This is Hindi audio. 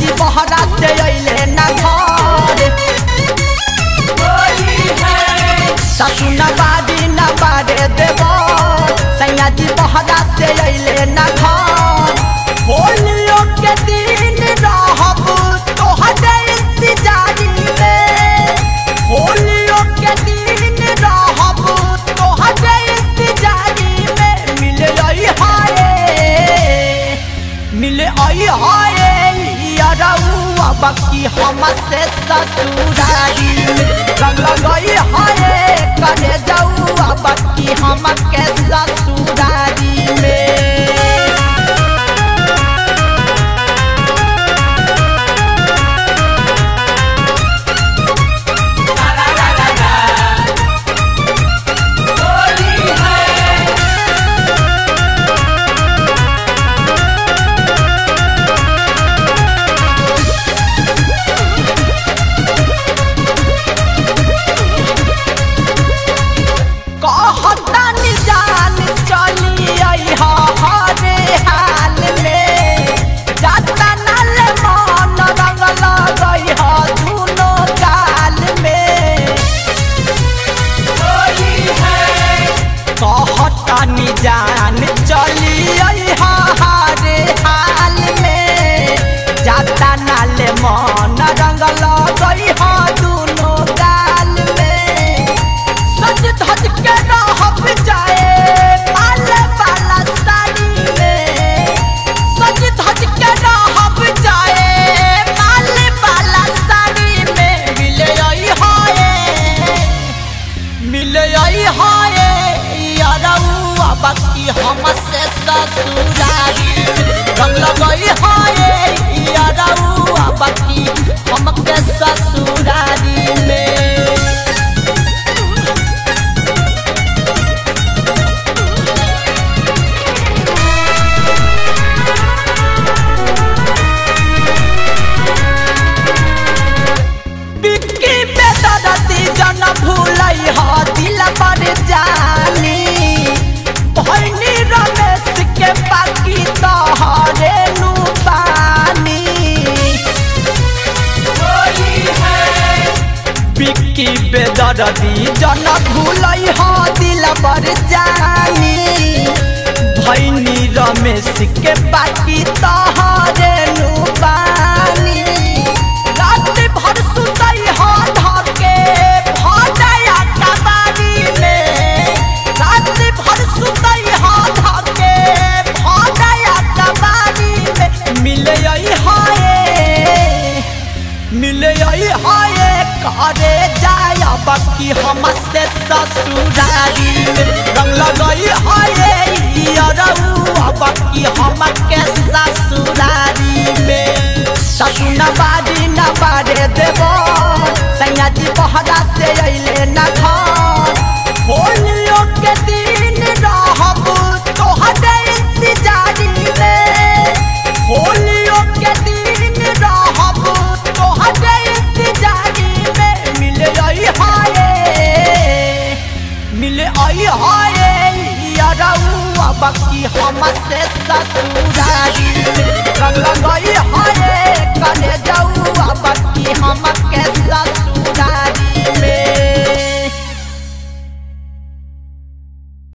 जी बहरा से बाकी हम से ससुरारी रंग गई हाय करे जाऊ बाकी हम के ससुरारी I need down. यारौआ बाकी हम से ससुरारी रंग लगई हाय यारौआ बाकी हम के ससुरारी में। जन भूलई ह दिल पर जानी के जन भूल दिल पर जानी। भैनी रमेश के बाकी तोहरे मिले आई हाय, मिले आई हाय, करे जाया, बाकी हम से ससुरारी। रंग लगई हाय बाकी ससुरारी में। ससु न न देव सैया जी से बाकी हम से ससुरारी रंग हाय